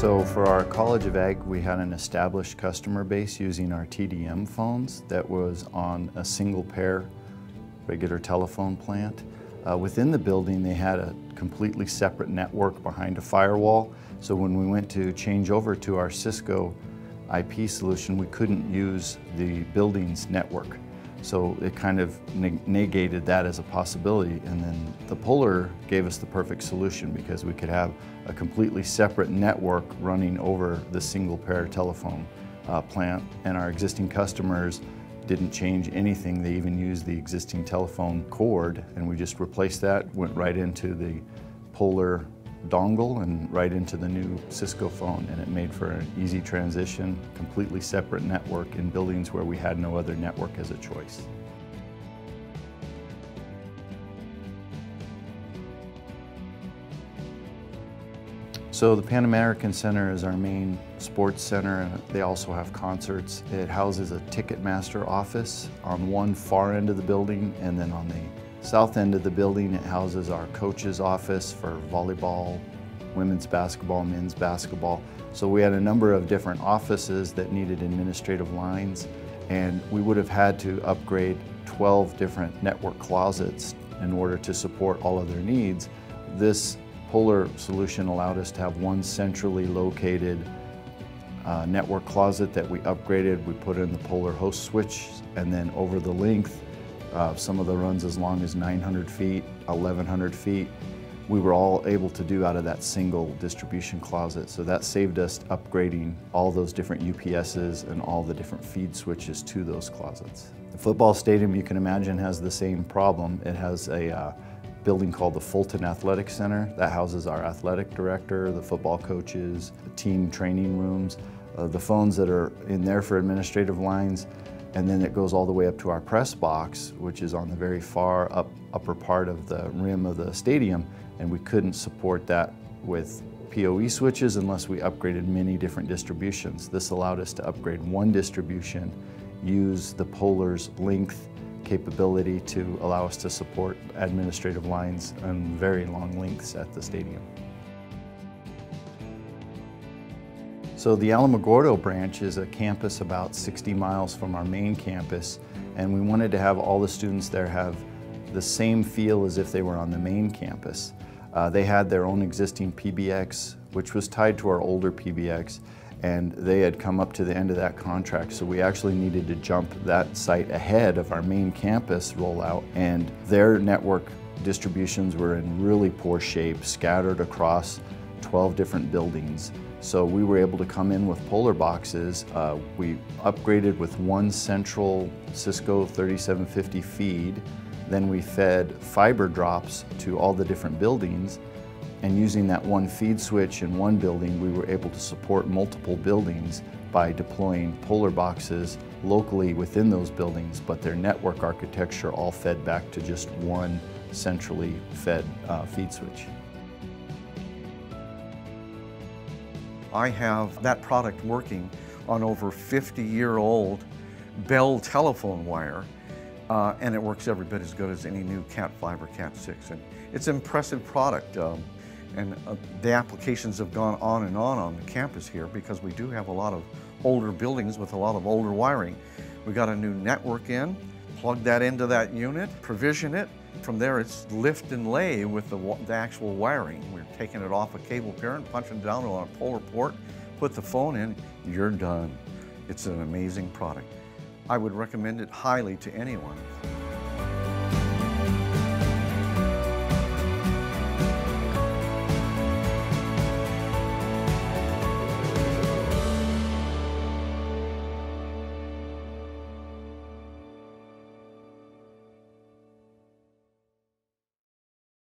So for our College of Ag, we had an established customer base using our TDM phones that was on a single pair regular telephone plant. Uh, within the building, they had a completely separate network behind a firewall. So when we went to change over to our Cisco IP solution, we couldn't use the building's network. So it kind of negated that as a possibility. And then the PoLRE gave us the perfect solution because we could have a completely separate network running over the single pair telephone uh, plant. And our existing customers didn't change anything. They even used the existing telephone cord and we just replaced that, went right into the PoLRE dongle and right into the new Cisco phone and it made for an easy transition, completely separate network in buildings where we had no other network as a choice. So the Pan American Center is our main sports center they also have concerts. It houses a Ticketmaster office on one far end of the building and then on the South end of the building, it houses our coach's office for volleyball, women's basketball, men's basketball. So we had a number of different offices that needed administrative lines and we would have had to upgrade 12 different network closets in order to support all of their needs. This PoLRE solution allowed us to have one centrally located uh, network closet that we upgraded. We put in the PoLRE host switch and then over the length uh, some of the runs as long as 900 feet, 1100 feet. We were all able to do out of that single distribution closet. So that saved us upgrading all those different UPSs and all the different feed switches to those closets. The football stadium, you can imagine, has the same problem. It has a uh, building called the Fulton Athletic Center that houses our athletic director, the football coaches, the team training rooms. Uh, the phones that are in there for administrative lines and then it goes all the way up to our press box, which is on the very far up, upper part of the rim of the stadium, and we couldn't support that with PoE switches unless we upgraded many different distributions. This allowed us to upgrade one distribution, use the PoLRE's length capability to allow us to support administrative lines and very long lengths at the stadium. So the Alamogordo branch is a campus about 60 miles from our main campus and we wanted to have all the students there have the same feel as if they were on the main campus. Uh, they had their own existing PBX which was tied to our older PBX and they had come up to the end of that contract so we actually needed to jump that site ahead of our main campus rollout and their network distributions were in really poor shape scattered across 12 different buildings so we were able to come in with PoLRE boxes. Uh, we upgraded with one central Cisco 3750 feed. Then we fed fiber drops to all the different buildings. And using that one feed switch in one building, we were able to support multiple buildings by deploying PoLRE boxes locally within those buildings, but their network architecture all fed back to just one centrally fed uh, feed switch. I have that product working on over 50 year old Bell telephone wire uh, and it works every bit as good as any new Cat 5 or Cat 6. And it's an impressive product. Um, and uh, the applications have gone on and on on the campus here because we do have a lot of older buildings with a lot of older wiring. We got a new network in, plug that into that unit, provision it, from there, it's lift and lay with the, the actual wiring. We're taking it off a cable parent, punching it down on a PoLRE port, put the phone in, you're done. It's an amazing product. I would recommend it highly to anyone.